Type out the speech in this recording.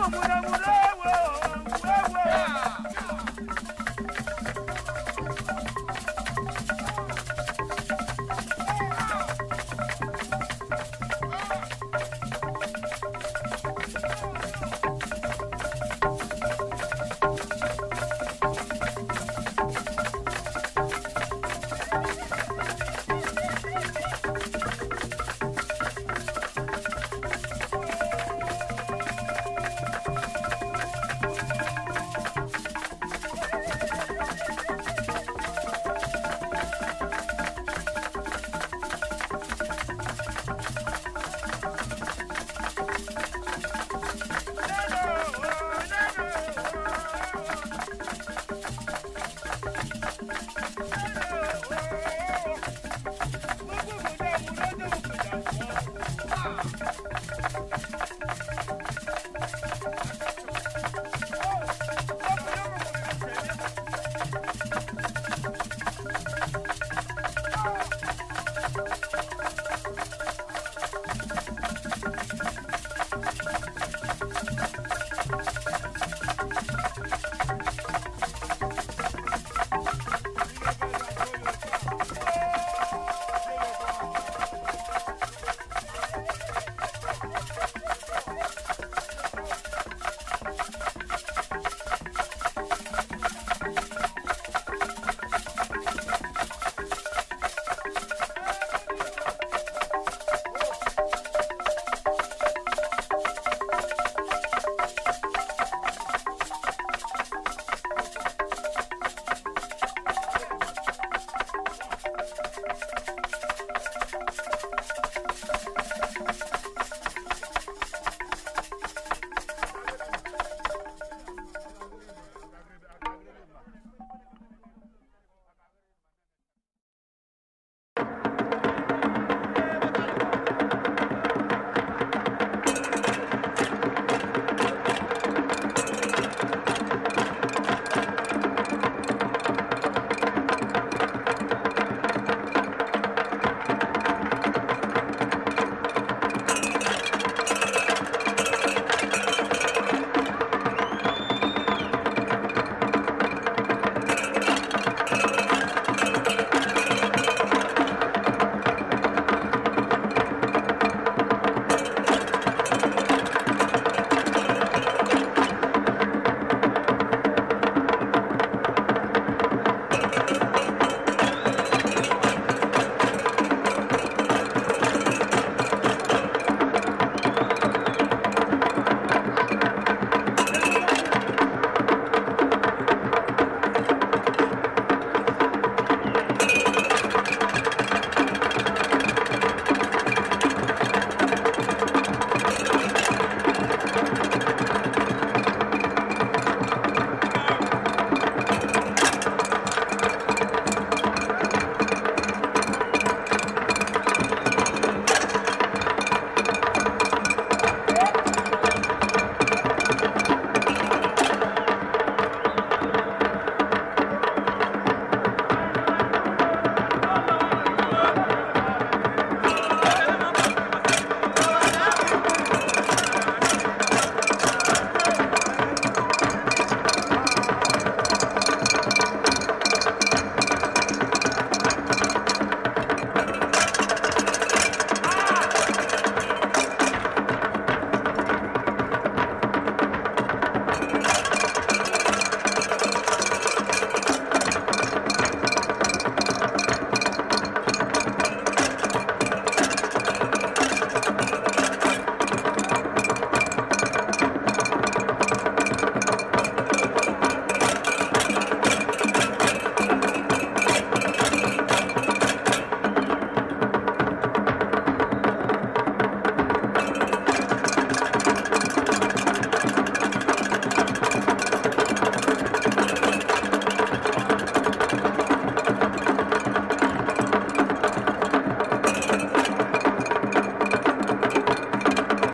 vamos, vamos. you